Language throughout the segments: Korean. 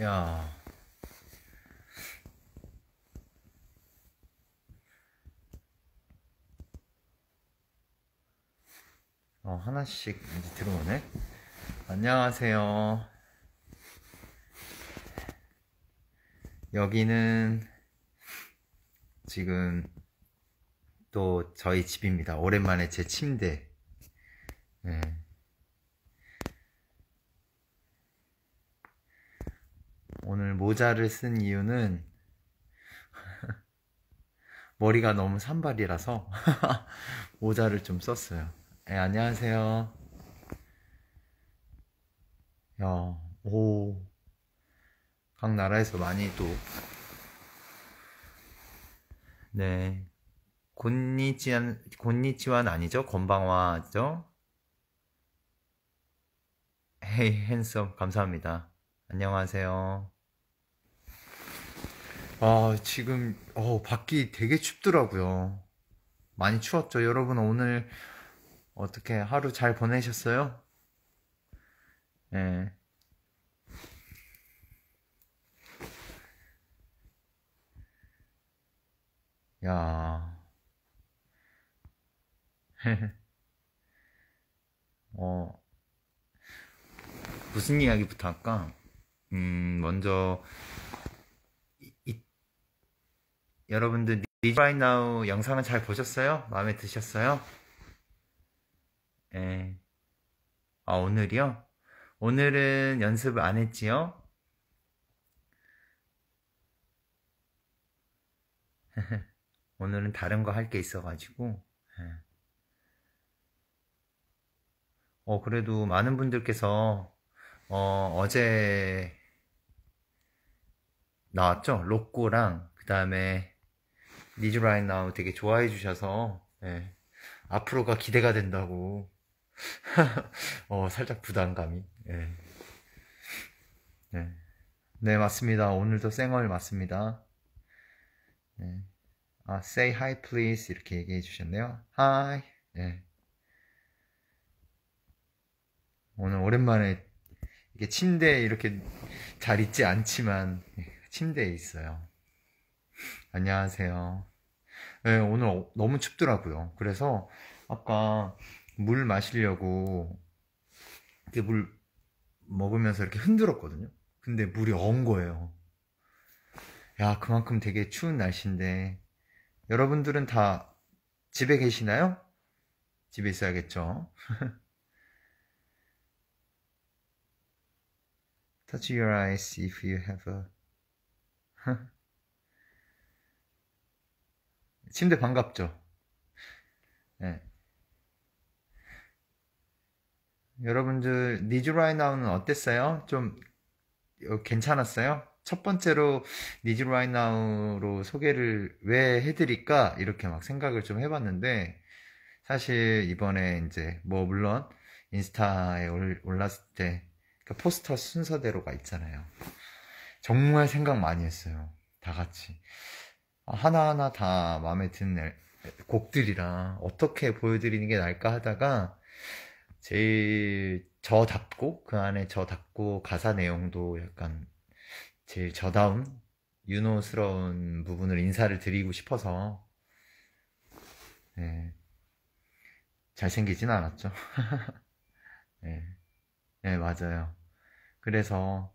야. 어, 하나씩 이제 들어오네. 안녕하세요. 여기는 지금 또 저희 집입니다. 오랜만에 제 침대. 네. 오늘 모자를 쓴 이유는 머리가 너무 산발이라서 모자를 좀 썼어요. 네, 안녕하세요. 야, 오. 각 나라에서 많이 또, 네. 곤니치완, 곤니치완 아니죠? 건방와죠? 헤이, 핸섬, 감사합니다. 안녕하세요. 아, 지금, 어, 밖이 되게 춥더라고요. 많이 추웠죠? 여러분, 오늘 어떻게 하루 잘 보내셨어요? 예. 야. 어, 무슨 이야기부터 할까? 음, 먼저, 이, 이, 여러분들, Need Right 영상은 잘 보셨어요? 마음에 드셨어요? 예. 아, 오늘이요? 오늘은 연습을 안 했지요? 오늘은 다른 거 할 게 있어가지고. 예. 어, 그래도 많은 분들께서, 어, 어제 나왔죠? 로꼬랑, 그 다음에, 니즈 라인 나우 되게 좋아해 주셔서, 예. 앞으로가 기대가 된다고. 어, 살짝 부담감이. 예. 네. 네, 맞습니다. 오늘도 쌩얼 맞습니다. 네. 아, say hi please 이렇게 얘기해 주셨네요. hi. 네. 오늘 오랜만에 이게 침대에 이렇게 잘 있지 않지만 침대에 있어요. 안녕하세요. 네, 오늘 너무 춥더라고요. 그래서 아까 물 마시려고 이렇게 물 먹으면서 이렇게 흔들었거든요. 근데 물이 얼은 거예요. 야, 그만큼 되게 추운 날씨인데 여러분들은 다 집에 계시나요? 집에 있어야겠죠. Touch your eyes if you have a 침대 반갑죠? 네. 여러분들 Need You Right Now는 어땠어요? 좀 어, 괜찮았어요? 첫 번째로 Need You Right Now로 소개를 왜 해드릴까 이렇게 막 생각을 좀 해봤는데 사실 이번에 이제 뭐 물론 인스타에 올랐을 때 그 포스터 순서대로가 있잖아요. 정말 생각 많이 했어요. 다 같이 하나하나 다 마음에 드는 곡들이라 어떻게 보여드리는 게 나을까 하다가 제일 저답고 그 안에 저답고 가사 내용도 약간 제일 저다운 윤호스러운 부분을 인사를 드리고 싶어서 네. 잘생기진 않았죠. 네. 네, 맞아요. 그래서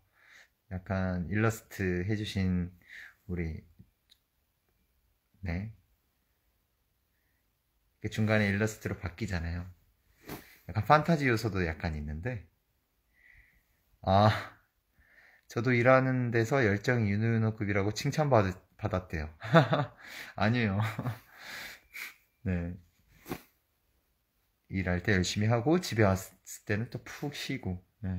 약간 일러스트 해주신 우리 네 중간에 일러스트로 바뀌잖아요. 약간 판타지 요소도 약간 있는데, 아, 저도 일하는 데서 열정이 윤우윤호급이라고 칭찬받았대요. 아니에요. 네. 일할 때 열심히 하고, 집에 왔을 때는 또 푹 쉬고, 네.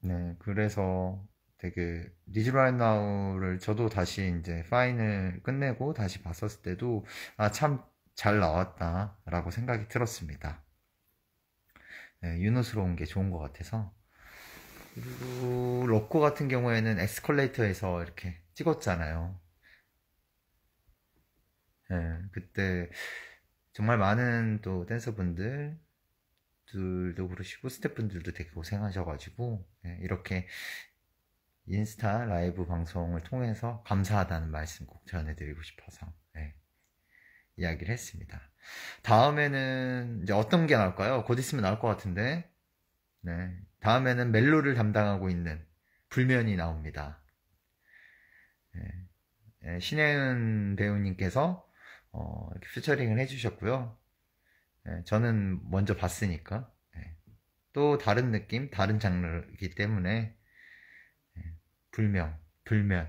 네, 그래서 되게 리즈라인 나우를 저도 다시 이제 파인을 끝내고 다시 봤었을 때도 아 참 잘 나왔다라고 생각이 들었습니다. 네, 유노스러운 게 좋은 것 같아서 그리고 로코 같은 경우에는 에스컬레이터에서 이렇게 찍었잖아요. 네, 그때 정말 많은 또 댄서분들 편집들도 그러시고 스태프분들도 되게 고생하셔가지고 예, 이렇게 인스타 라이브 방송을 통해서 감사하다는 말씀 꼭 전해드리고 싶어서 예, 이야기를 했습니다. 다음에는 이제 어떤 게 나올까요? 곧 있으면 나올 것 같은데 네, 다음에는 멜로를 담당하고 있는 불면이 나옵니다. 예, 예, 신혜은 배우님께서 어, 이렇게 퓨처링을 해주셨고요. 예, 저는 먼저 봤으니까 예, 또 다른 느낌, 다른 장르이기 때문에 예, 불명, 불면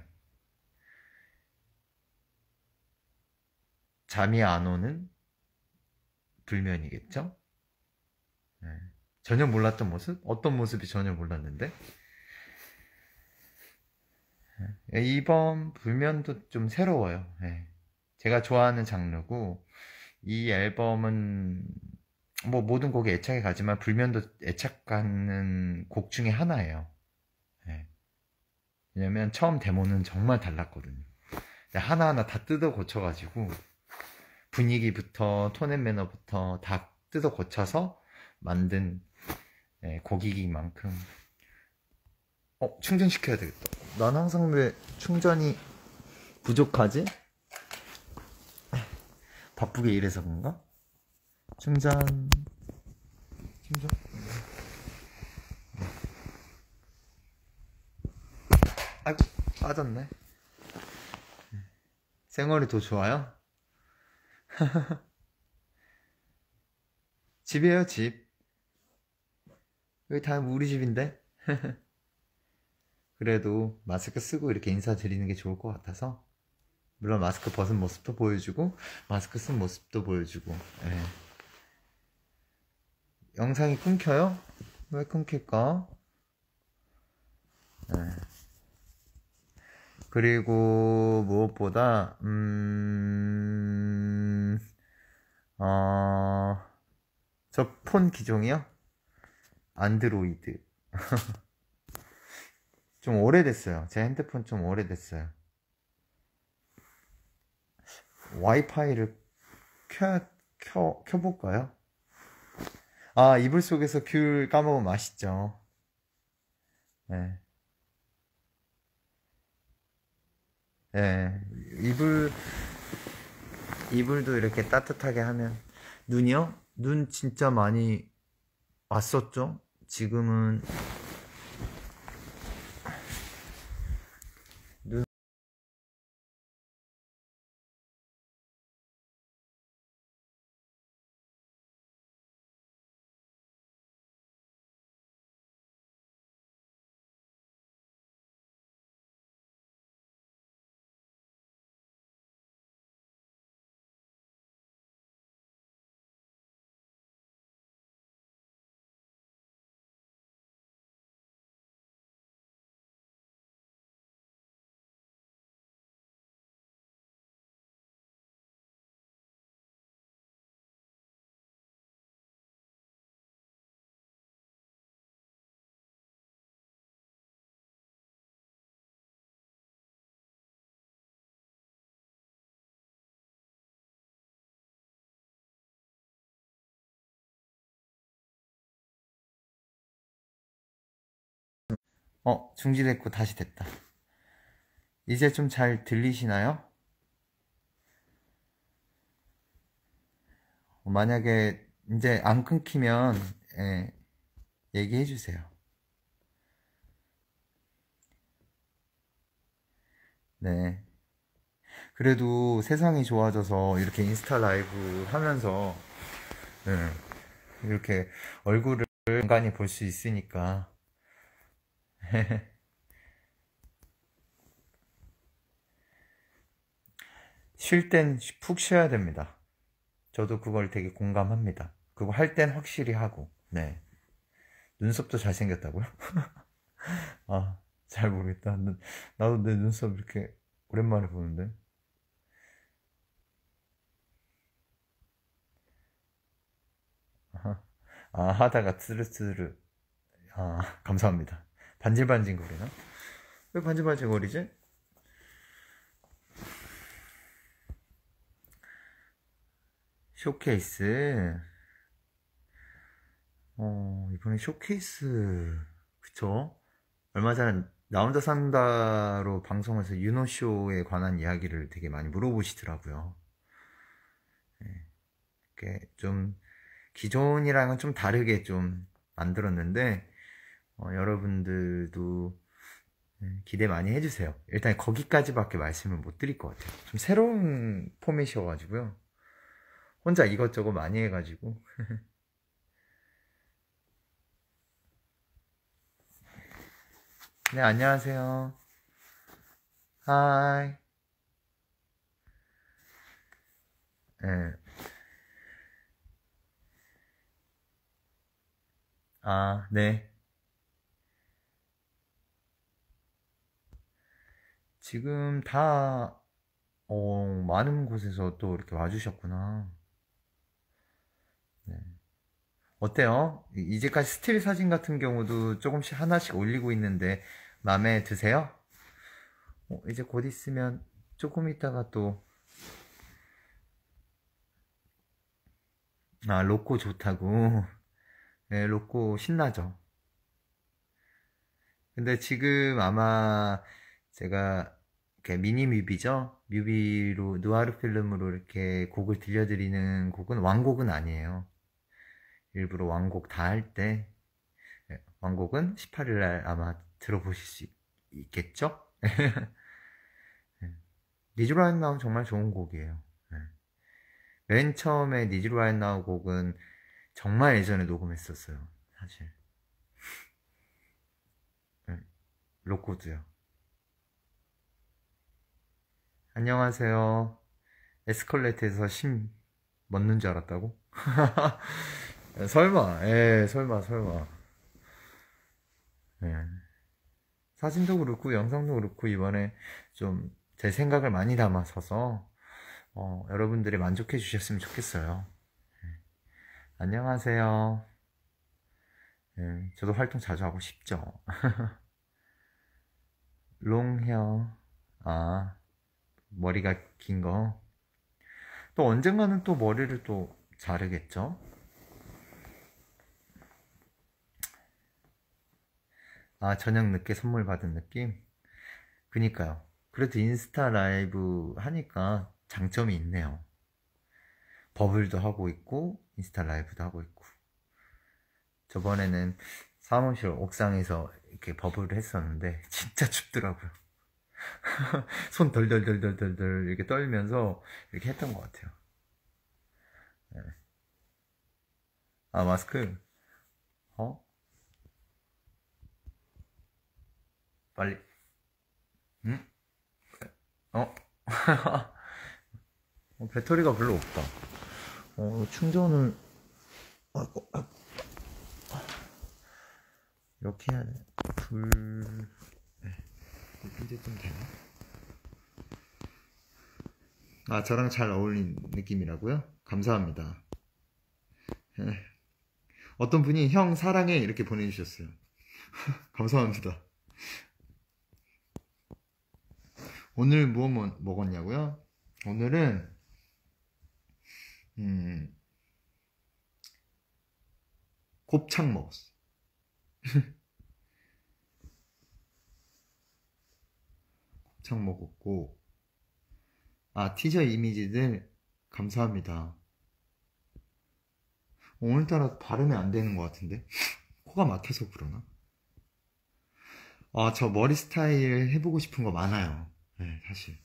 잠이 안 오는 불면이겠죠? 예, 전혀 몰랐던 모습? 어떤 모습이 전혀 몰랐는데 예, 이번 불면도 좀 새로워요. 예. 제가 좋아하는 장르고 이 앨범은 뭐 모든 곡에 애착이 가지만 불면도 애착가는 곡 중에 하나예요. 네. 왜냐면 처음 데모는 정말 달랐거든요. 하나하나 다 뜯어 고쳐가지고 분위기부터 톤앤 매너부터 다 뜯어 고쳐서 만든 네, 곡이기 만큼 어 충전시켜야 되겠다. 난 항상 왜 충전이 부족하지? 바쁘게 일해서 그런가? 충전 충전 아이고 빠졌네 생얼이 더 좋아요? 집이에요 집 여기 다 우리 집인데 그래도 마스크 쓰고 이렇게 인사드리는 게 좋을 것 같아서 물론 마스크 벗은 모습도 보여주고 마스크 쓴 모습도 보여주고 예. 영상이 끊겨요? 왜 끊길까? 예. 그리고 무엇보다 음... 어... 저 폰 기종이요? 안드로이드 좀 오래됐어요 제 핸드폰 좀 오래됐어요 와이파이를 켜, 켜, 켜볼까요? 아, 이불 속에서 귤 까먹으면 맛있죠. 네. 네. 이불, 이불도 이렇게 따뜻하게 하면. 눈이요? 눈 진짜 많이 왔었죠? 지금은 어, 중지됐고 다시 됐다. 이제 좀 잘 들리시나요? 만약에 이제 안 끊기면 예, 얘기해 주세요. 네. 그래도 세상이 좋아져서 이렇게 인스타 라이브 하면서 예, 이렇게 얼굴을 간간히 볼 수 있으니까 쉴 땐 푹 쉬어야 됩니다. 저도 그걸 되게 공감합니다. 그거 할 땐 확실히 하고, 네. 눈썹도 잘생겼다고요? 아, 잘 모르겠다. 나도 내 눈썹 이렇게 오랜만에 보는데. 아, 하다가 트르트르. 아, 감사합니다. 반질반질 거리나? 왜 반질반질 거리지? 쇼케이스 어, 이번에 쇼케이스, 그쵸? 얼마 전에 나 혼자 산다로 방송에서 윤호쇼에 관한 이야기를 되게 많이 물어보시더라고요. 네, 이렇게 좀, 기존이랑은 좀 다르게 좀 만들었는데, 어, 여러분들도 네, 기대 많이 해주세요. 일단 거기까지밖에 말씀을 못 드릴 것 같아요. 좀 새로운 포맷이어가지고요. 혼자 이것저것 많이 해가지고. 네, 안녕하세요. Hi. 네. 아, 네. 지금 다, 어, 많은 곳에서 또 이렇게 와주셨구나. 네. 어때요? 이제까지 스틸 사진 같은 경우도 조금씩 하나씩 올리고 있는데, 마음에 드세요? 어, 이제 곧 있으면 조금 있다가 또, 아, 로꼬 좋다고. 네, 로꼬 신나죠. 근데 지금 아마 제가 이렇게 미니 뮤비죠? 뮤비로, 누아르 필름으로 이렇게 곡을 들려드리는 곡은 왕곡은 아니에요. 일부러 왕곡 다 할 때, 네, 왕곡은 18일 날 아마 들어보실 수 있겠죠? 니즈로 안 나온 정말 좋은 곡이에요. 네. 맨 처음에 니즈로 안 나온 곡은 정말 예전에 녹음했었어요. 사실. 네. 로코드요. 안녕하세요. 에스컬레이터에서 심 먹는 줄 알았다고? 설마, 에 설마, 설마. 예. 사진도 그렇고, 영상도 그렇고, 이번에 좀 제 생각을 많이 담아서서, 어, 여러분들이 만족해 주셨으면 좋겠어요. 예. 안녕하세요. 예, 저도 활동 자주 하고 싶죠. 롱헤어, 아, 머리가 긴 거. 또 언젠가는 또 머리를 또 자르겠죠? 아, 저녁 늦게 선물 받은 느낌? 그니까요. 그래도 인스타 라이브 하니까 장점이 있네요. 버블도 하고 있고, 인스타 라이브도 하고 있고. 저번에는 사무실 옥상에서 이렇게 버블을 했었는데, 진짜 춥더라고요. 손 덜덜덜덜덜덜 이렇게 떨면서 이렇게 했던 것 같아요. 네. 아, 마스크? 어? 빨리. 응? 어? 어, 배터리가 별로 없다. 어, 충전을. 이렇게 해야 돼. 불, 네. 이제 좀 되나? 아, 저랑 잘 어울린 느낌이라고요? 감사합니다. 네. 어떤 분이 형 사랑해 이렇게 보내주셨어요. 감사합니다. 오늘 무엇 먹었냐고요? 오늘은 음, 곱창 먹었어. 창 먹었고 아 티저 이미지들 감사합니다. 오늘따라 발음이 안 되는 것 같은데 코가 막혀서 그러나? 아 저 머리 스타일 해보고 싶은 거 많아요. 네, 사실.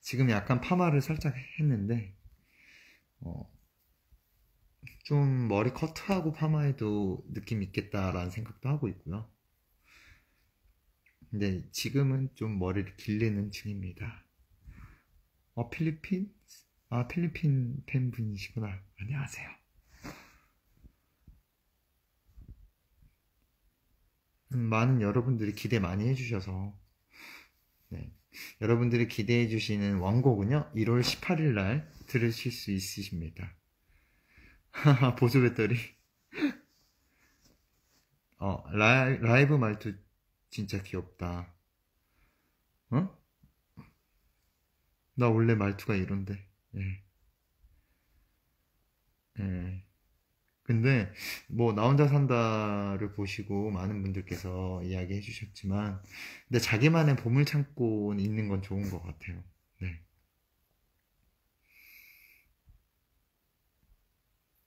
지금 약간 파마를 살짝 했는데, 어, 좀 머리 커트하고 파마해도 느낌 있겠다라는 생각도 하고 있고요. 근데 지금은 좀 머리를 길르는 중입니다. 어, 필리핀? 아, 필리핀 팬분이시구나. 안녕하세요. 음, 많은 여러분들이 기대 많이 해주셔서 네. 여러분들이 기대해 주시는 원곡은요 1월 18일 날 들으실 수 있으십니다 보조 배터리 어 라이, 라이브 말투 진짜 귀엽다 어? 나 원래 말투가 이런데 예. 예. 근데 뭐 나 혼자 산다를 보시고 많은 분들께서 이야기해 주셨지만 근데 자기만의 보물 창고 있는 건 좋은 것 같아요. 네.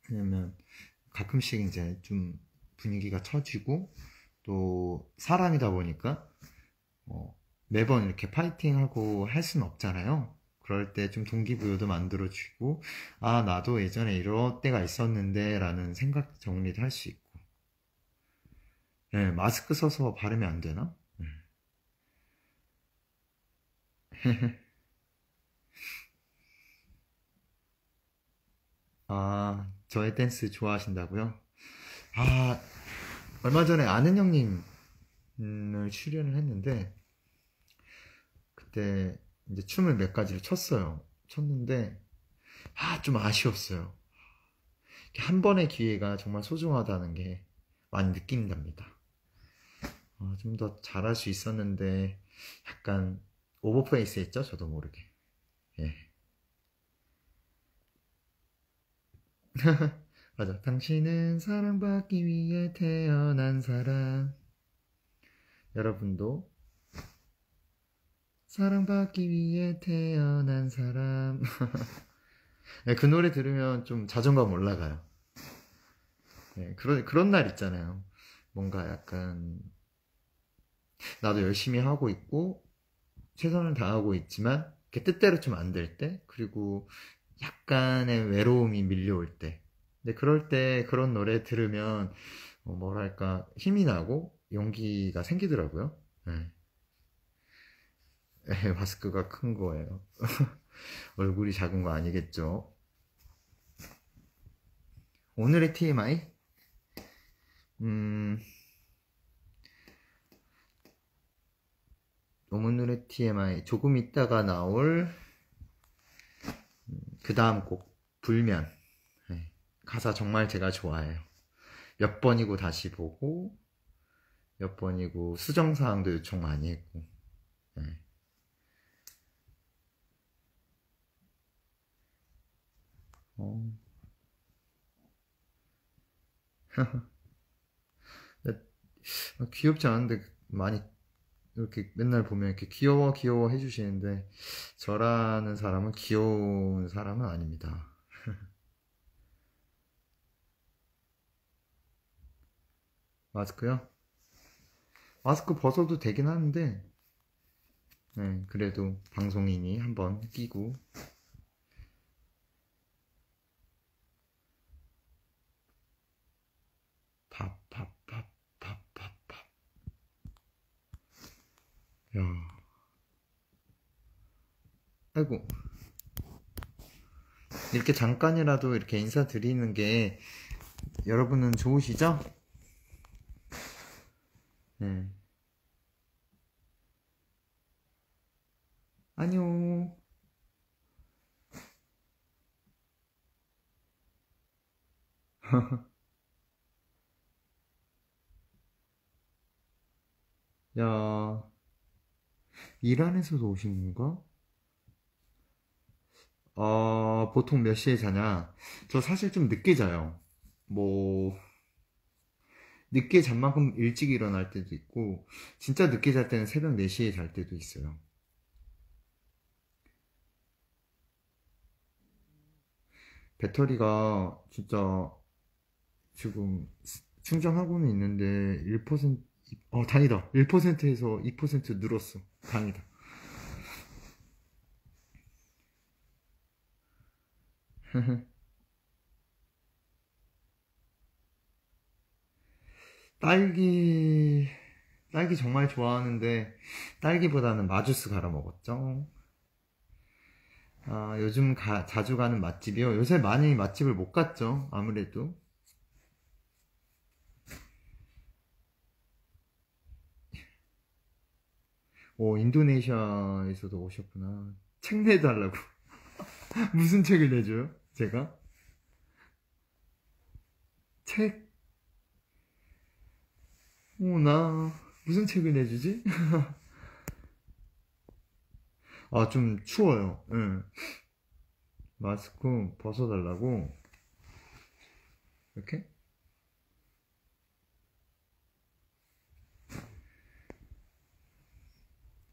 왜냐면 가끔씩 이제 좀 분위기가 처지고 또 사람이다 보니까 어 매번 이렇게 파이팅하고 할 수는 없잖아요. 그럴 때 좀 동기부여도 만들어주고, 아, 나도 예전에 이럴 때가 있었는데, 라는 생각 정리도 할 수 있고. 네, 마스크 써서 발음이 안 되나? 네. 아, 저의 댄스 좋아하신다고요? 아, 얼마 전에 아는 형님을 출연을 했는데, 그때 이제 춤을 몇 가지를 췄어요. 췄는데, 아, 좀 아쉬웠어요. 한 번의 기회가 정말 소중하다는 게 많이 느낀답니다. 아, 좀더 잘할 수 있었는데, 약간 오버페이스 했죠? 저도 모르게. 예. 맞아. 당신은 사랑받기 위해 태어난 사람. 여러분도 사랑받기 위해 태어난 사람. 네, 그 노래 들으면 좀 자존감 올라가요. 네, 그런, 그런 날 있잖아요. 뭔가 약간, 나도 열심히 하고 있고, 최선을 다하고 있지만, 뜻대로 좀 안 될 때, 그리고 약간의 외로움이 밀려올 때. 근데 그럴 때 그런 노래 들으면, 어, 뭐랄까, 힘이 나고, 용기가 생기더라고요. 네. 에, 마스크가 큰 거예요. 얼굴이 작은 거 아니겠죠? 오늘의 TMI? 음, 오늘의 TMI. 조금 있다가 나올, 음, 그 다음 곡, 불면. 네, 가사 정말 제가 좋아해요. 몇 번이고 다시 보고, 몇 번이고, 수정사항도 요청 많이 했고, 네. 어. 귀엽지 않은데 많이 이렇게 맨날 보면 이렇게 귀여워 귀여워 해주시는데 저라는 사람은 귀여운 사람은 아닙니다. 마스크요? 마스크 벗어도 되긴 하는데 네, 그래도 방송인이 한번 끼고 야. 아이고. 이렇게 잠깐이라도 이렇게 인사드리는 게 여러분은 좋으시죠? 네. 안녕. 야. 이란에서도 오신 건가? 어, 보통 몇 시에 자냐? 저 사실 좀 늦게 자요. 뭐, 늦게 잔 만큼 일찍 일어날 때도 있고, 진짜 늦게 잘 때는 새벽 4시에 잘 때도 있어요. 배터리가 진짜 지금 충전하고는 있는데 1%, 어, 다행이다. 1%에서 2% 늘었어. 다행이다. 딸기, 딸기 정말 좋아하는데, 딸기보다는 마주스 갈아 먹었죠. 아, 요즘 가, 자주 가는 맛집이요. 요새 많이 맛집을 못 갔죠. 아무래도. 오, 인도네시아에서도 오셨구나. 책 내달라고. 무슨 책을 내줘요? 제가? 책? 오, 나, 무슨 책을 내주지? 아, 좀 추워요. 응. 마스크 벗어달라고. 이렇게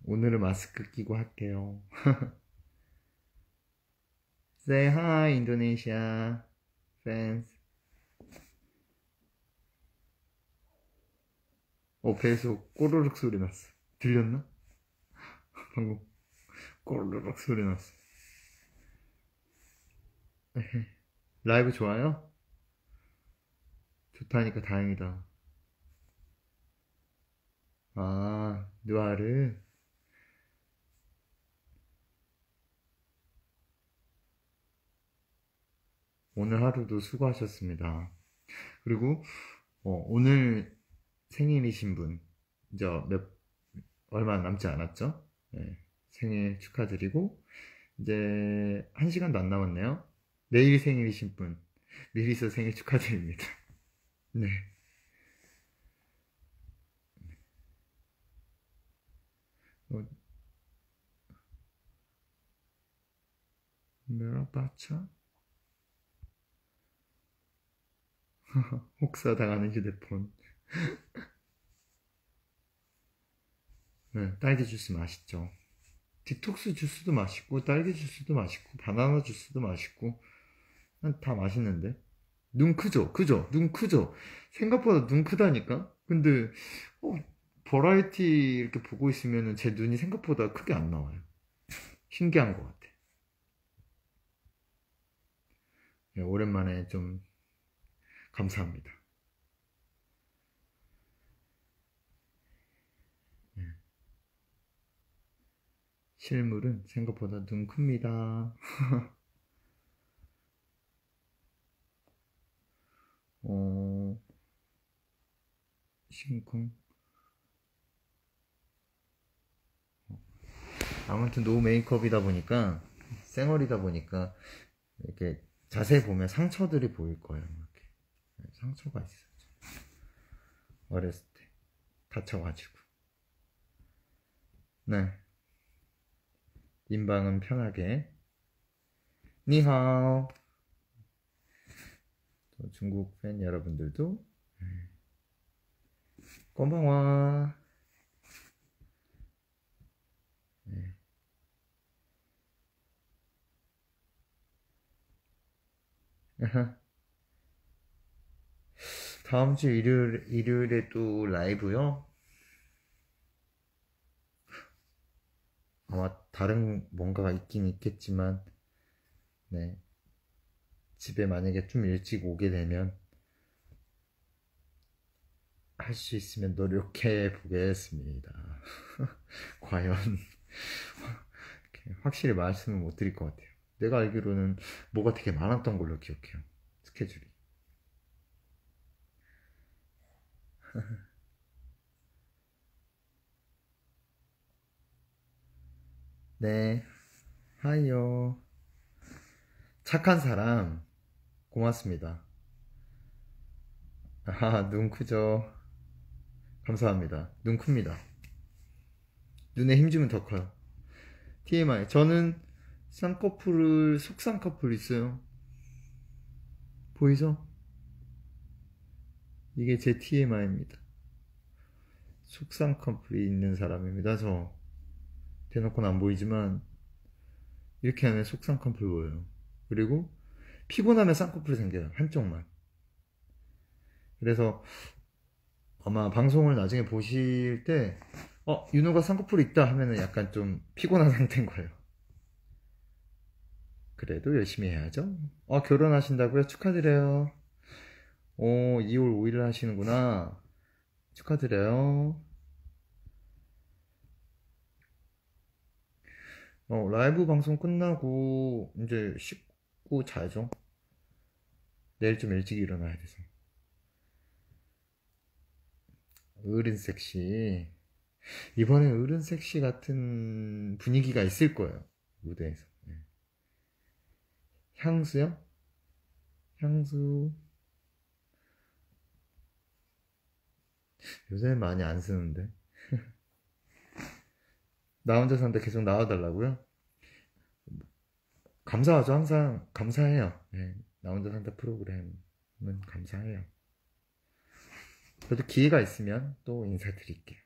오늘은 마스크 끼고 할게요. Say hi, Indonesia fans. 어, 배에서 꼬르륵 소리 났어. 들렸나? 방금 꼬르륵 소리 났어. 라이브 좋아요? 좋다니까 다행이다. 아, 누아르. 오늘 하루도 수고하셨습니다. 그리고 어, 오늘 생일이신 분, 이제 몇 얼마 남지 않았죠? 네, 생일 축하드리고 이제 한 시간도 안 남았네요. 내일 생일이신 분 미리서 생일 축하드립니다. 네. 어, 메라바차? 혹사당하는 휴대폰. 네, 딸기 주스 맛있죠. 디톡스 주스도 맛있고, 딸기 주스도 맛있고, 바나나 주스도 맛있고, 다 맛있는데. 눈 크죠? 크죠? 눈 크죠? 생각보다 눈 크다니까? 근데, 어, 버라이티 이렇게 보고 있으면 제 눈이 생각보다 크게 안 나와요. 신기한 것 같아. 네, 오랜만에 좀 감사합니다. 실물은 생각보다 눈 큽니다. 어, 심쿵. 아무튼 노 메이크업이다 보니까, 쌩얼이다 보니까, 이렇게 자세히 보면 상처들이 보일 거예요. 이렇게. 상처가 있어요. 어렸을 때. 다쳐가지고. 네. 인방은 편하게. 니하오. 중국 팬 여러분들도 건방와 네. 다음 주 일요일, 일요일에 또 라이브요? 아마 다른 뭔가가 있긴 있겠지만, 네. 집에 만약에 좀 일찍 오게 되면 할 수 있으면 노력해 보겠습니다. 과연 확실히 말씀을 못 드릴 것 같아요. 내가 알기로는 뭐가 되게 많았던 걸로 기억해요. 스케줄이. 네. 하이요. 착한 사람. 고맙습니다. 아, 눈 크죠? 감사합니다. 눈 큽니다. 눈에 힘주면 더 커요. TMI. 저는 쌍꺼풀을, 속쌍꺼풀 있어요. 보이죠? 이게 제 TMI입니다. 속쌍꺼풀이 있는 사람입니다. 저. 대놓고는 안 보이지만, 이렇게 하면 속 쌍꺼풀 보여요. 그리고 피곤하면 쌍꺼풀이 생겨요. 한쪽만. 그래서 아마 방송을 나중에 보실 때, 어, 윤호가 쌍꺼풀이 있다 하면은 약간 좀 피곤한 상태인 거예요. 그래도 열심히 해야죠. 어, 결혼하신다고요? 축하드려요. 오, 2월 5일 하시는구나. 축하드려요. 어, 라이브 방송 끝나고 이제 씻고 자죠. 내일 좀 일찍 일어나야 돼서. 어른 섹시. 이번에 어른 섹시 같은 분위기가 있을 거예요. 무대에서. 네. 향수요? 향수. 요새 많이 안 쓰는데. 나 혼자 산다 계속 나와달라고요? 감사하죠. 항상 감사해요. 네. 나 혼자 산다 프로그램 감사해요. 저도 기회가 있으면 또 인사드릴게요.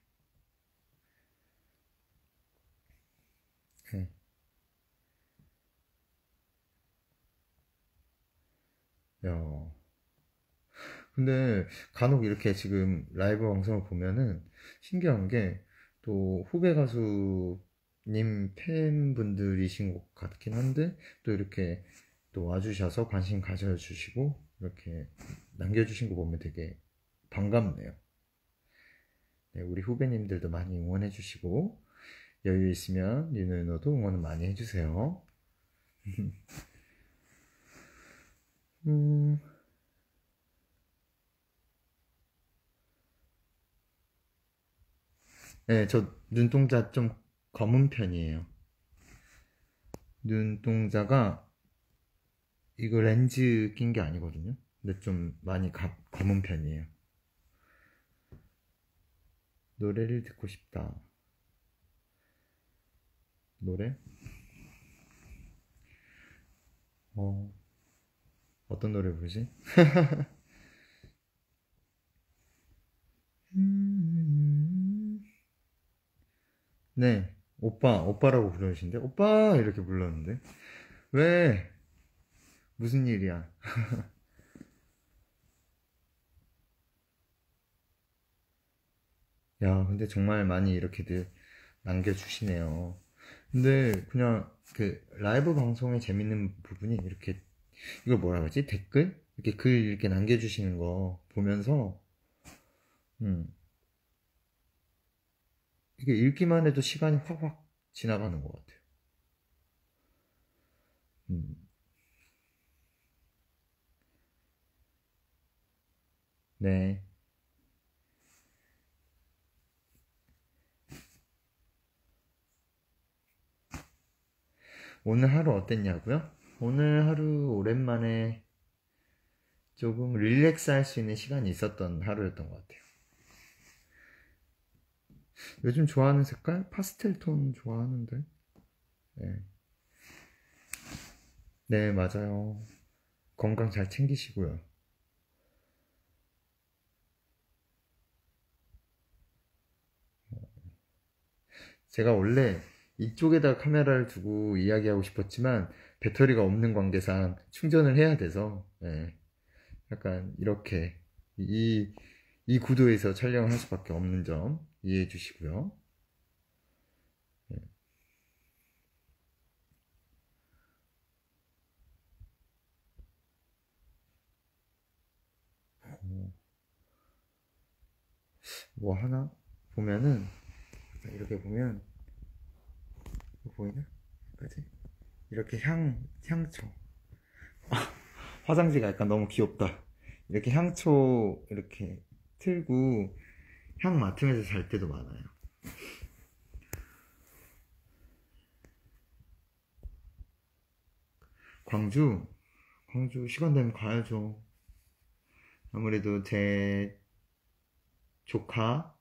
네. 야. 근데 간혹 이렇게 지금 라이브 방송을 보면은 신기한 게 또 후배 가수님 팬분들이신 것 같긴 한데 또 이렇게 또 와주셔서 관심 가져주시고 이렇게 남겨주신 거 보면 되게 반갑네요. 네, 우리 후배님들도 많이 응원해주시고 여유 있으면 윤은호도 응원 많이 해주세요. 음. 네, 저 눈동자 좀 검은 편이에요. 눈동자가 이거 렌즈 낀 게 아니거든요. 근데 좀 많이 가, 검은 편이에요. 노래를 듣고 싶다. 노래? 어, 어떤 노래 부르지? 네, 오빠, 오빠라고 부르시는데, 오빠! 이렇게 불렀는데, 왜? 무슨 일이야? 야, 근데 정말 많이 이렇게들 남겨주시네요. 근데 그냥 그 라이브 방송의 재밌는 부분이 이렇게 이걸 뭐라 그러지? 댓글? 이렇게 글 이렇게 남겨주시는 거 보면서 음 이게 읽기만 해도 시간이 확확 지나가는 것 같아요. 음. 네. 오늘 하루 어땠냐고요? 오늘 하루 오랜만에 조금 릴렉스 할 수 있는 시간이 있었던 하루였던 것 같아요. 요즘 좋아하는 색깔? 파스텔 톤 좋아하는데. 네. 네, 맞아요. 건강 잘 챙기시고요. 제가 원래 이쪽에다 카메라를 두고 이야기하고 싶었지만 배터리가 없는 관계상 충전을 해야 돼서 예, 약간 이렇게 이, 이 구도에서 촬영을 할 수밖에 없는 점 이해해 주시고요. 예. 어. 뭐 하나 보면은 이렇게 보면 보이나? 그지? 이렇게 향 향초 아, 화장지가 약간 너무 귀엽다 이렇게 향초 이렇게 틀고 향 맡으면서 잘 때도 많아요 광주 광주 시간 되면 가야죠 아무래도 제 조카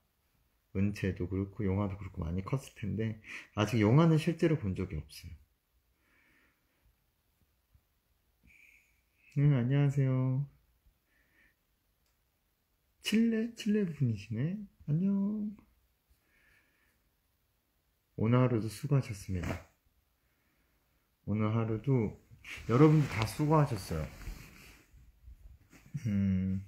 은채도 그렇고 영화도 그렇고 많이 컸을 텐데 아직 영화는 실제로 본 적이 없어요. 응, 안녕하세요. 칠레? 칠레 분이시네? 안녕. 오늘 하루도 수고하셨습니다. 오늘 하루도 여러분들 다 수고하셨어요. 음,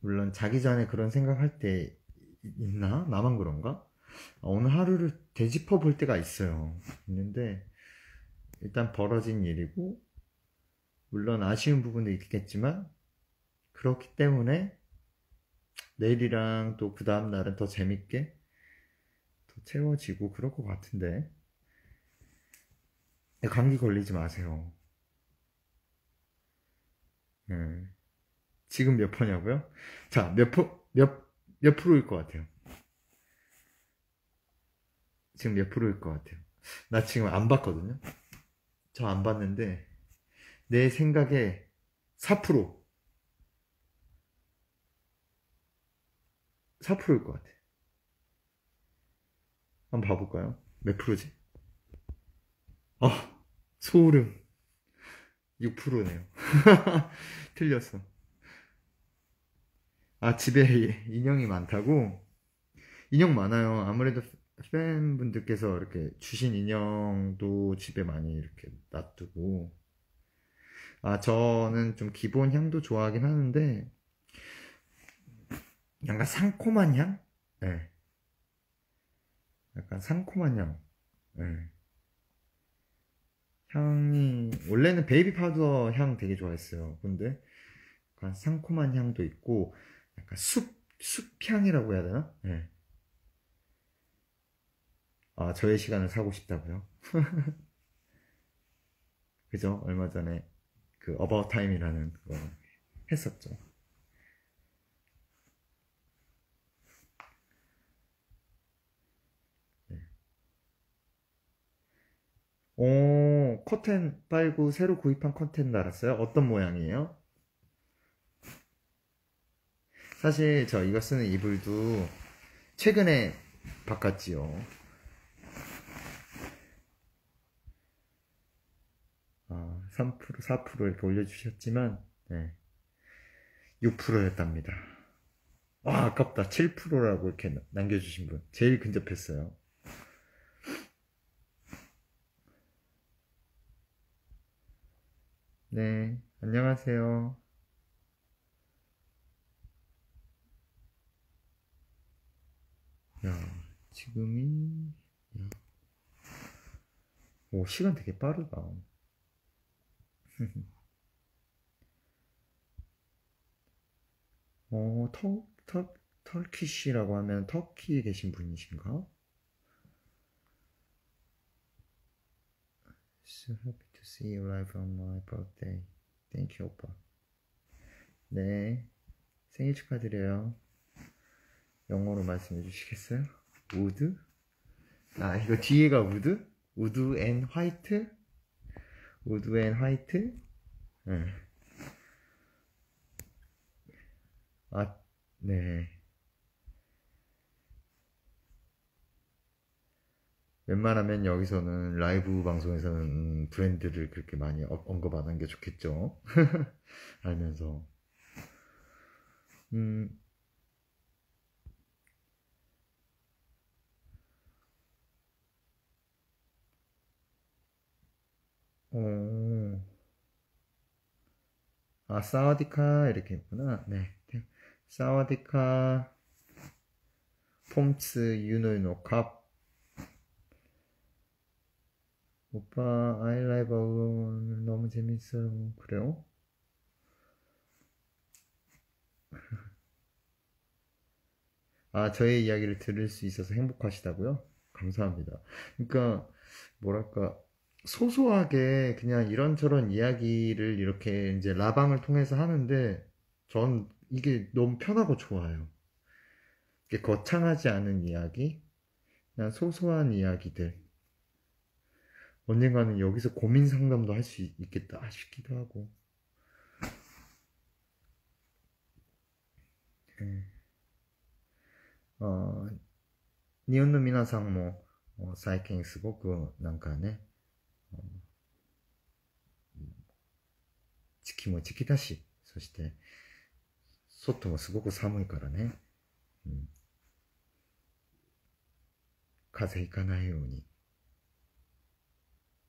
물론 자기 전에 그런 생각할 때 있나? 나만 그런가? 어, 오늘 하루를 되짚어 볼 때가 있어요. 있는데 일단 벌어진 일이고 물론 아쉬운 부분도 있겠지만 그렇기 때문에 내일이랑 또 그 다음 날은 더 재밌게 더 채워지고 그럴 것 같은데 감기 걸리지 마세요. 네. 지금 몇 퍼냐고요? 자, 몇 퍼, 몇, 몇 프로일 것 같아요? 지금 몇 프로일 것 같아요? 나 지금 안 봤거든요? 저 안 봤는데, 내 생각에 4%. 4%일 것 같아. 한번 봐볼까요? 몇 프로지? 아, 소름. 6%네요. 틀렸어. 아, 집에 인형이 많다고? 인형 많아요. 아무래도 팬분들께서 이렇게 주신 인형도 집에 많이 이렇게 놔두고. 아, 저는 좀 기본 향도 좋아하긴 하는데, 약간 상콤한 향? 네. 약간 상콤한 향. 네. 향이 원래는 베이비 파우더 향 되게 좋아했어요. 근데 약간 상콤한 향도 있고 약간 숲 숲향이라고 해야 되나? 네. 아 저의 시간을 사고 싶다고요? 그죠? 얼마 전에 그 About Time이라는 거 했었죠. 오, 커튼 빨고 새로 구입한 커튼 달았어요? 어떤 모양이에요? 사실 저 이거 쓰는 이불도 최근에 바꿨지요. 아, 3%, 4% 이렇게 올려주셨지만, 네. 6%였답니다. 와, 아깝다. 7%라고 이렇게 남겨주신 분. 제일 근접했어요. 네, 안녕하세요. 야, 지금이, 야. 오, 시간 되게 빠르다. 어, 터, 터, 터키시라고 하면 터키에 계신 분이신가? See you live on my birthday. Thank you, 오빠. 네, 생일 축하드려요. 영어로 말씀해 주시겠어요? Wood? 아, 이거 뒤에가 wood? Wood and white? Wood and white? 네. 아, 네. 웬만하면 여기서는 라이브 방송에서는 브랜드를 그렇게 많이 언급 안 하는 게 좋겠죠. 알면서. 음, 어, 아, 사와디카, 이렇게 했구나. 네. 사와디카, 폼츠, 유노유노, 캅. 오빠, 아이라이브 너무 재밌어요. 그래요? 아, 저의 이야기를 들을 수 있어서 행복하시다고요? 감사합니다. 그러니까, 뭐랄까, 소소하게 그냥 이런저런 이야기를 이렇게 이제 라방을 통해서 하는데 전 이게 너무 편하고 좋아요. 이게 거창하지 않은 이야기, 그냥 소소한 이야기들. 언젠가는 여기서 고민 상담도 할 수 있겠다 싶기도 하고. 네. 어, 日本の皆さんも最近すごくなんかね、地球も時期だし、そして、外もすごく寒いからね、うん、風邪ひかないように、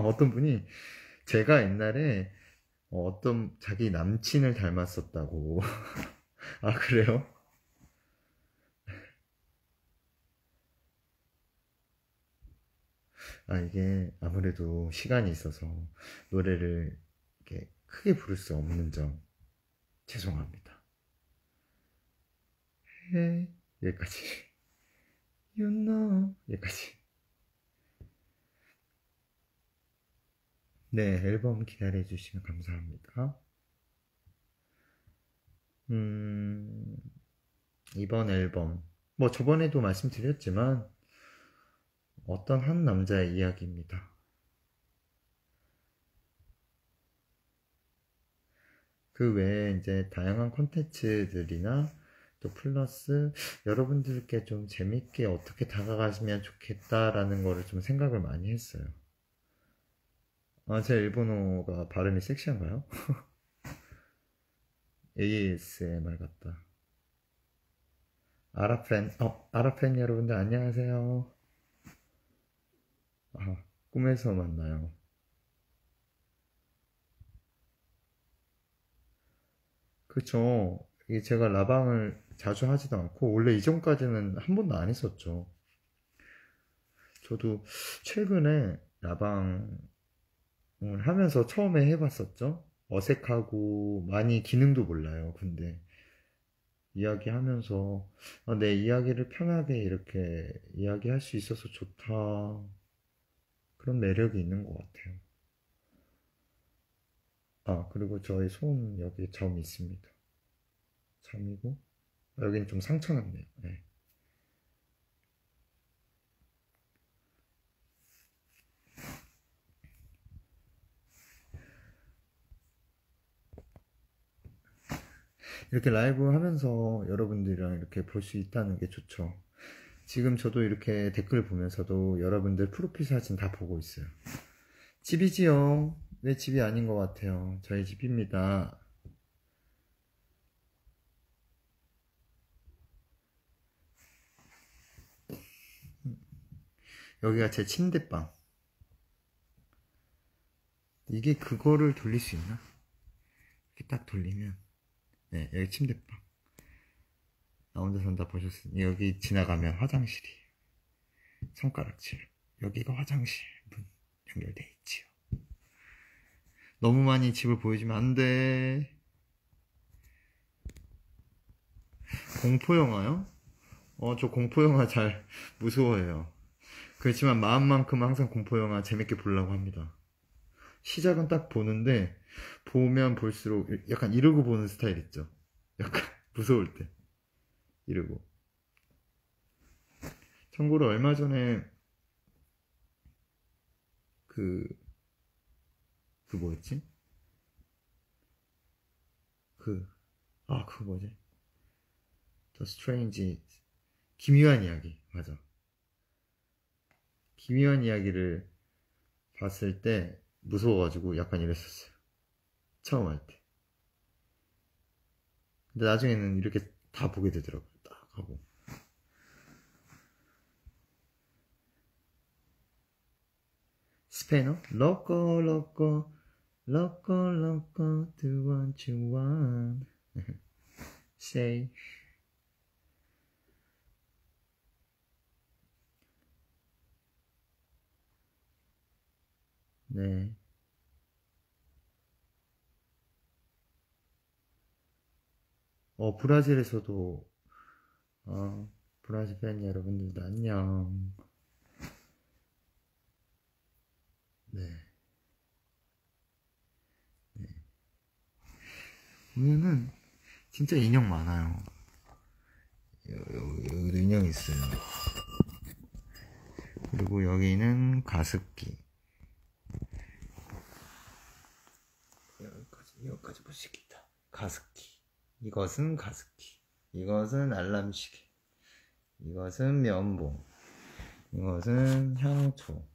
어떤 분이 제가 옛날에 어, 어떤 자기 남친을 닮았었다고. 아, 그래요? 아, 이게 아무래도 시간이 있어서 노래를 이렇게 크게 부를 수 없는 점 죄송합니다. 해, 여기까지. You know. 여기까지. 네, 앨범 기다려 주시면 감사합니다. 음, 이번 앨범. 뭐 저번에도 말씀드렸지만, 어떤 한 남자의 이야기입니다. 그 외에 이제 다양한 콘텐츠들이나 또 플러스 여러분들께 좀 재밌게 어떻게 다가가시면 좋겠다라는 거를 좀 생각을 많이 했어요. 아, 제 일본어가 발음이 섹시한가요? ASMR 같다. 아라팬, 어, 아라팬 여러분들 안녕하세요. 아, 꿈에서 만나요. 그쵸. 이게 제가 라방을 자주 하지도 않고, 원래 이전까지는 한 번도 안 했었죠. 저도 최근에 라방을 하면서 처음에 해봤었죠. 어색하고, 많이 기능도 몰라요. 근데, 이야기하면서, 아, 내 이야기를 편하게 이렇게 이야기할 수 있어서 좋다. 그런 매력이 있는 것 같아요. 아, 그리고 저희 손 여기 점 있습니다. 점이고, 여기는 좀 상처 났네요. 네. 이렇게 라이브 하면서 여러분들이랑 이렇게 볼 수 있다는 게 좋죠. 지금 저도 이렇게 댓글 보면서도 여러분들 프로필 사진 다 보고 있어요. 집이지요? 왜 집이 아닌 것 같아요? 저희 집입니다. 여기가 제 침대방. 이게 그거를 돌릴 수 있나? 이렇게 딱 돌리면, 네, 여기 침대방. 나 혼자 산다 보셨으니, 여기 지나가면 화장실이. 손가락질. 여기가 화장실. 문 연결돼 있지요. 너무 많이 집을 보여주면 안 돼. 공포 영화요? 어, 저 공포 영화 잘 무서워해요. 그렇지만 마음만큼은 항상 공포 영화 재밌게 보려고 합니다. 시작은 딱 보는데, 보면 볼수록 약간 이러고 보는 스타일 있죠? 약간 무서울 때. 이러고. 참고로 얼마 전에, 그, 그 뭐였지? 그, 아, 그 뭐지? The Strange, 기묘한 이야기, 맞아. 기묘한 이야기를 봤을 때 무서워가지고 약간 이랬었어요. 처음 할 때. 근데 나중에는 이렇게 다 보게 되더라고요. 딱 하고. 스페인어? 로꼬 로꼬 로꼬 로꼬 do what you say 네. 어, 브라질에서도, 어, 브라질 팬 여러분들도 안녕. 네. 네. 보면은, 진짜 인형 많아요. 여, 여, 여기도 인형 있어요. 그리고 여기는 가습기. 여기까지, 여기까지 볼 수 있겠다. 가습기. 이것은 가습기. 이것은 알람시계. 이것은 면봉. 이것은 향초.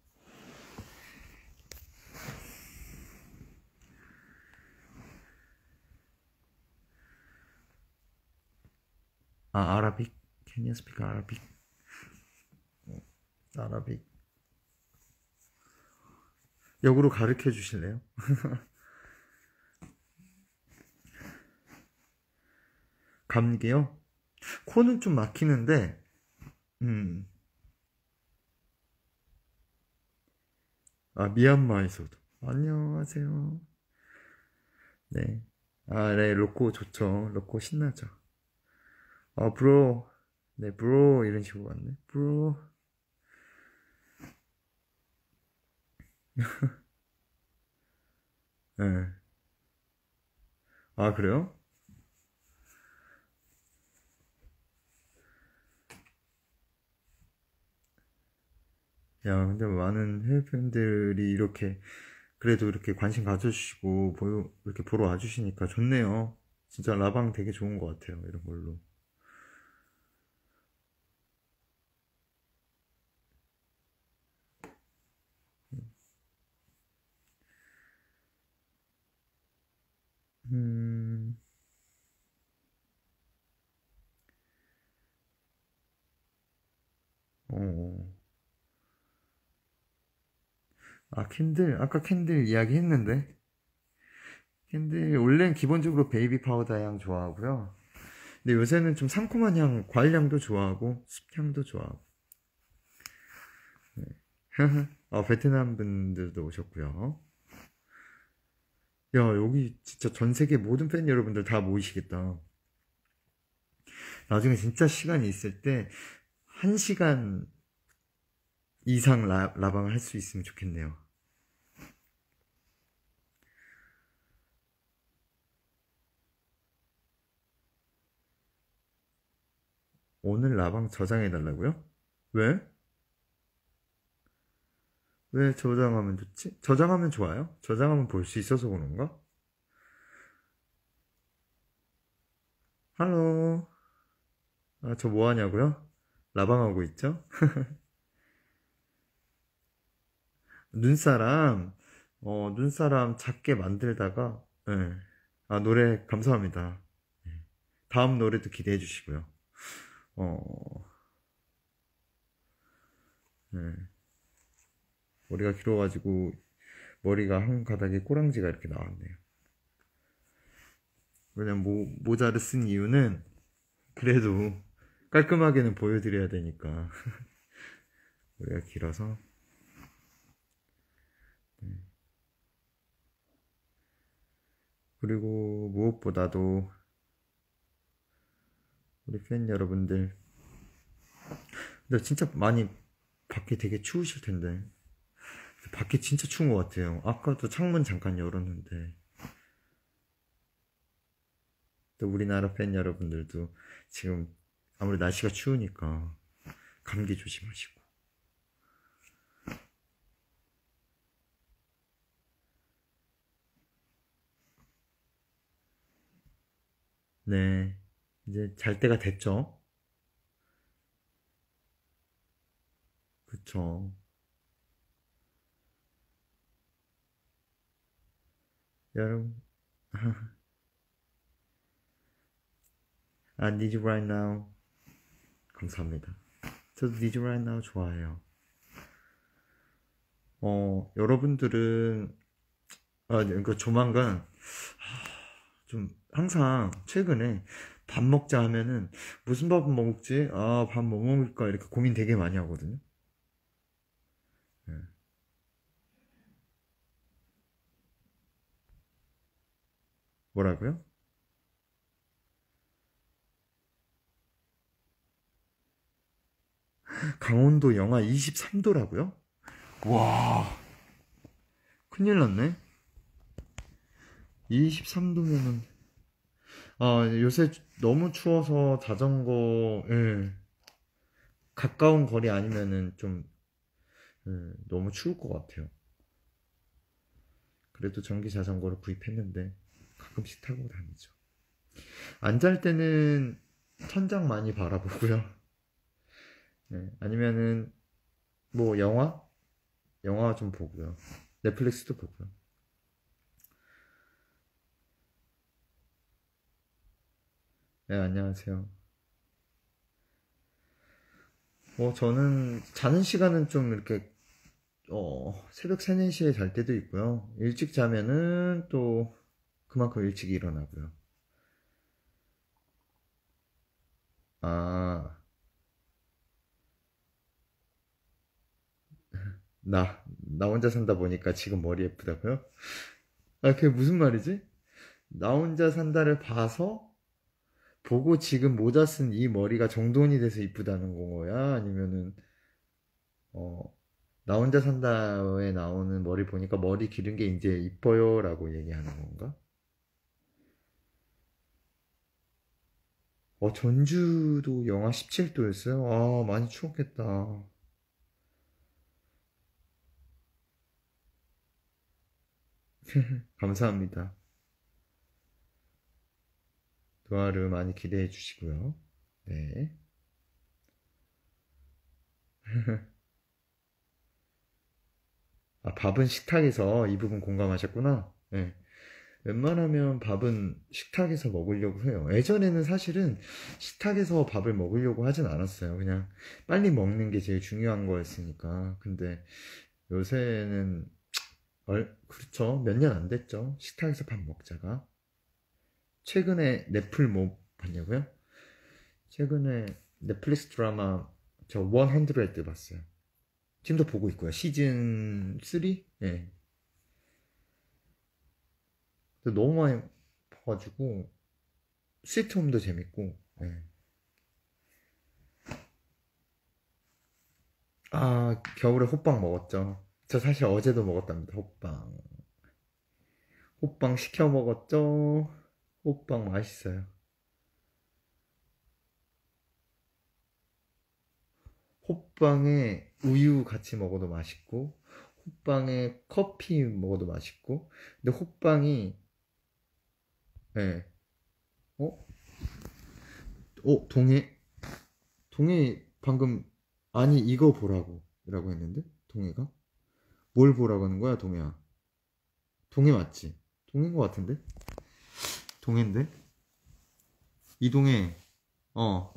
아, 아라빅. Can you speak Arabic? 아라빅. 역으로 가르쳐 주실래요? 감기요? 코는 좀 막히는데, 음. 아, 미얀마에서도. 안녕하세요. 네. 아, 네, 로꼬 좋죠. 로꼬 신나죠. 아, 브로, 네, bro 이런 식으로 왔네. bro. 네. 아, 그래요? 야, 근데 많은 해외 팬들이 이렇게, 그래도 이렇게 관심 가져주시고, 보여, 이렇게 보러 와주시니까 좋네요. 진짜 라방 되게 좋은 것 같아요, 이런 걸로. 음, 어. 아, candle. 아까 candle 이야기 했는데. Candle, 원래는 기본적으로 베이비 파우더 향 좋아하고요. 근데 요새는 좀 상콤한 향, 과일 향도 좋아하고, 숲향도 좋아하고. 네. 아, 베트남 분들도 오셨고요. 야, 여기 진짜 전 세계 모든 팬 여러분들 다 모이시겠다. 나중에 진짜 시간이 있을 때, 한 시간 이상 라, 라방을 할 수 있으면 좋겠네요. 오늘 라방 저장해달라고요? 왜? 왜 저장하면 좋지? 저장하면 좋아요? 저장하면 볼 수 있어서 그런가? 할로. 아, 저 뭐 하냐고요? 라방하고 있죠? 눈사람, 어, 눈사람 작게 만들다가, 예. 아, 노래 감사합니다. 예. 다음 노래도 기대해 주시고요. 어, 예. 머리가 길어가지고, 머리가 한 가닥에 꼬랑지가 이렇게 나왔네요. 그냥 모, 모자를 쓴 이유는, 그래도 깔끔하게는 보여드려야 되니까. 머리가 길어서. 그리고 무엇보다도 우리 팬 여러분들. 근데 진짜 많이 밖에 되게 추우실 텐데. 밖에 진짜 추운 것 같아요. 아까도 창문 잠깐 열었는데. 또 우리나라 팬 여러분들도 지금 아무래도 날씨가 추우니까 감기 조심하시고 네, 이제 잘 때가 됐죠? 그쵸. 여러분, 아, Need You Right Now. 감사합니다. 저도 Need You Right Now 좋아해요. 어, 여러분들은, 아, 그러니까 조만간, 좀, 항상, 최근에, 밥 먹자 하면은, 무슨 밥 먹지? 아, 밥 뭐 먹을까? 이렇게 고민 되게 많이 하거든요. 네. 뭐라고요? 강원도 영하 23도라고요? 와, 큰일 났네. 23도면은, 아, 요새 너무 추워서 자전거, 예, 가까운 거리 아니면은 좀, 예, 너무 추울 것 같아요. 그래도 전기 자전거를 구입했는데, 가끔씩 타고 다니죠. 안 잘 때는 천장 많이 바라보고요. 네, 아니면은 뭐 영화? 영화 좀 보고요. 넷플릭스도 보고요. 네, 안녕하세요. 뭐 저는 자는 시간은 좀 이렇게 어, 새벽 3, 4시에 잘 때도 있고요. 일찍 자면은 또 그만큼 일찍 일어나고요. 아, 나, 나 혼자 산다 보니까 지금 머리 예쁘다고요? 아, 그게 무슨 말이지? 나 혼자 산다를 봐서 보고 지금 모자 쓴 이 머리가 정돈이 돼서 이쁘다는 거야? 아니면은, 어, 나 혼자 산다에 나오는 머리 보니까 머리 기른 게 이제 이뻐요 라고 얘기하는 건가? 어, 전주도 영하 17도였어요? 아, 많이 추웠겠다. 감사합니다. 도하루 많이 기대해 주시고요. 네. 아, 밥은 식탁에서 이 부분 공감하셨구나. 네. 웬만하면 밥은 식탁에서 먹으려고 해요. 예전에는 사실은 식탁에서 밥을 먹으려고 하진 않았어요. 그냥 빨리 먹는 게 제일 중요한 거였으니까. 근데 요새는 얼, 그렇죠. 몇 년 안 됐죠. 식탁에서 밥 먹자가. 최근에 넷플 뭐 봤냐고요? 최근에 넷플릭스 드라마 저 100 봤어요. 지금도 보고 있고요. 시즌 3? 예. 네. 너무 많이 봐가지고 스위트홈도 재밌고 네. 아 겨울에 호빵 먹었죠 저 사실 어제도 먹었답니다 호빵 호빵 시켜 먹었죠 호빵 맛있어요 호빵에 우유 같이 먹어도 맛있고 호빵에 커피 먹어도 맛있고 근데 호빵이 네. 어? 어, 동해. 동해 방금, 아니, 이거 보라고. 라고 했는데? 동해가? 뭘 보라고 하는 거야, 동해야? 동해 맞지? 동해인 것 같은데? 동해인데? 이동해. 어.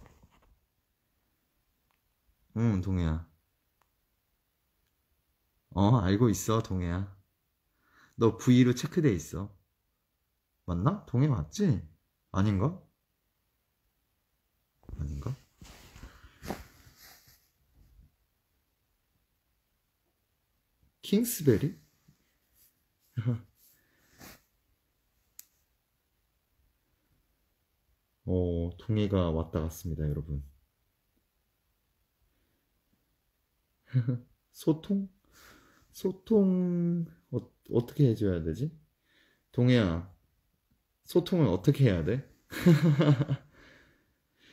응, 동해야. 어, 알고 있어, 동해야. 너 V로 체크돼 있어. 맞나? 동해 맞지? 아닌가? 아닌가? 킹스베리? 어, 동해가 왔다 갔습니다, 여러분. 소통? 소통, 어, 어떻게 해줘야 되지? 동해야, 소통을 어떻게 해야 돼?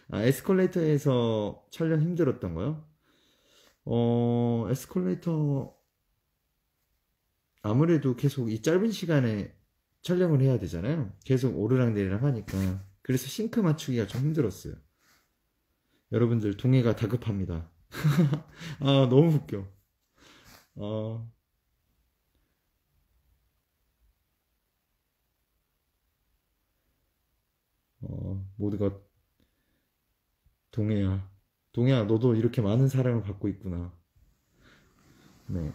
아, 에스컬레이터에서 촬영 힘들었던 거요? 어, 에스컬레이터, 아무래도 계속 이 짧은 시간에 촬영을 해야 되잖아요. 계속 오르락 내리락 하니까. 그래서 싱크 맞추기가 좀 힘들었어요. 여러분들, 동해가 다급합니다. 아, 너무 웃겨. 아, 어, 모두가 동해야. 동해야, 너도 이렇게 많은 사랑을 받고 있구나. 네.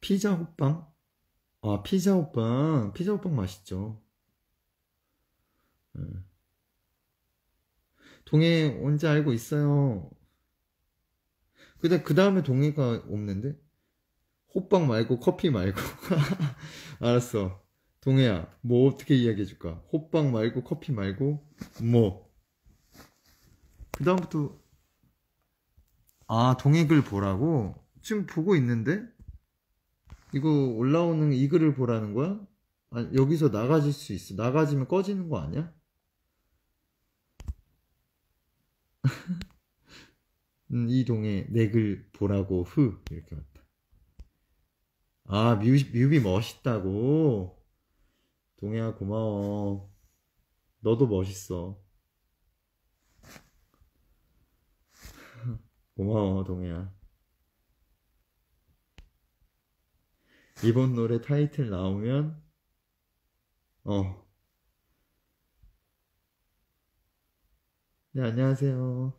피자 호빵? 아, 피자 호빵. 피자 호빵 맛있죠. 네. 동해 언제 알고 있어요. 근데 그 다음에 동해가 없는데? 호빵 말고 커피 말고. 알았어. 동해야, 뭐 어떻게 이야기해 줄까? 호빵 말고 커피 말고 뭐? 그 다음부터 아 동해 글 보라고? 지금 보고 있는데? 이거 올라오는 이 글을 보라는 거야? 아, 여기서 나가질 수 있어. 나가지면 꺼지는 거 아니야? 음, 이 동해 내글 보라고 흐 이렇게 왔다. 아 뮤, 뮤비 멋있다고? 동해야 고마워. 너도 멋있어. 고마워 동해야. 이번 노래 타이틀 나오면 어. 네 안녕하세요.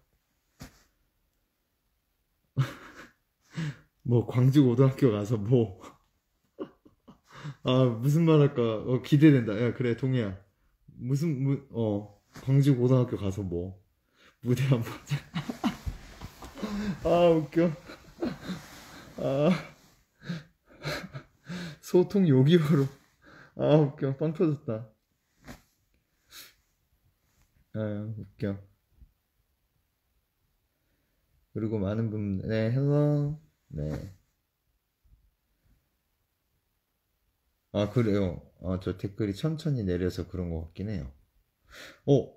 뭐 광주 고등학교 가서 뭐 아, 무슨 말 할까? 어, 기대된다. 야, 그래, 동해야. 무슨, 무, 어, 광주 고등학교 가서 뭐, 무대 한번. 아, 웃겨. 아, 소통 요기어로. 아, 웃겨. 빵 터졌다. 아, 웃겨. 그리고 많은 분, 네, hello. 네. 아, 그래요. 아, 저 댓글이 천천히 내려서 그런 것 같긴 해요. 어?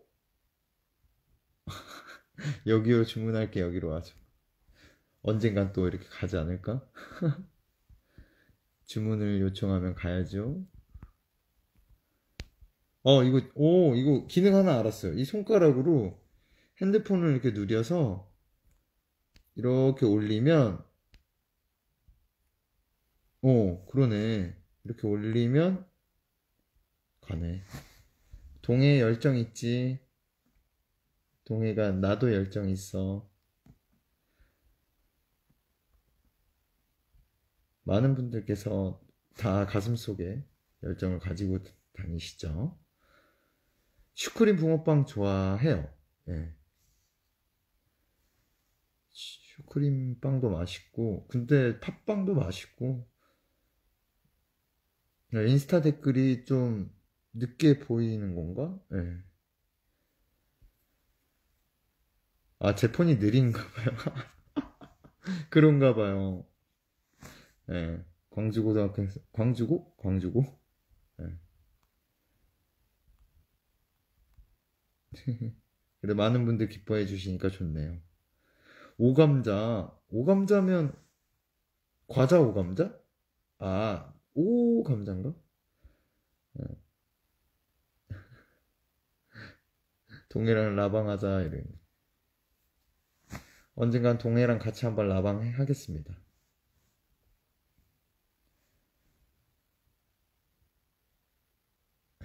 여기로 주문할게, 여기로 와줘. 언젠간 또 이렇게 가지 않을까? 주문을 요청하면 가야죠. 어, 이거, 오, 이거 기능 하나 알았어요. 이 손가락으로 핸드폰을 이렇게 누려서 이렇게 올리면, 어, 그러네. 이렇게 올리면 가네. 동해 열정 있지. 동해가 나도 열정 있어. 많은 분들께서 다 가슴속에 열정을 가지고 다니시죠. 슈크림 붕어빵 좋아해요. 예. 슈크림 빵도 맛있고, 근데 팥빵도 맛있고, 인스타 댓글이 좀 늦게 보이는 건가? 예. 아, 제 폰이 느린가 봐요. 그런가 봐요. 예. 광주고등학교, 광주고? 광주고? 예. 근데 많은 분들 기뻐해 주시니까 좋네요. 오감자. 오감자면, 과자 오감자? 아, 오 감자인가? 예. 동해랑 라방하자, 이래. 언젠간 동해랑 같이 한번 라방 하겠습니다.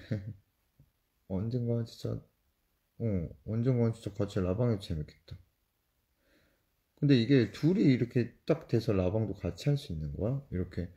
언젠가 진짜 어 언젠가 진짜 같이 라방해도 재밌겠다 근데 이게 둘이 이렇게 딱 돼서 라방도 같이 할 수 있는 거야? 이렇게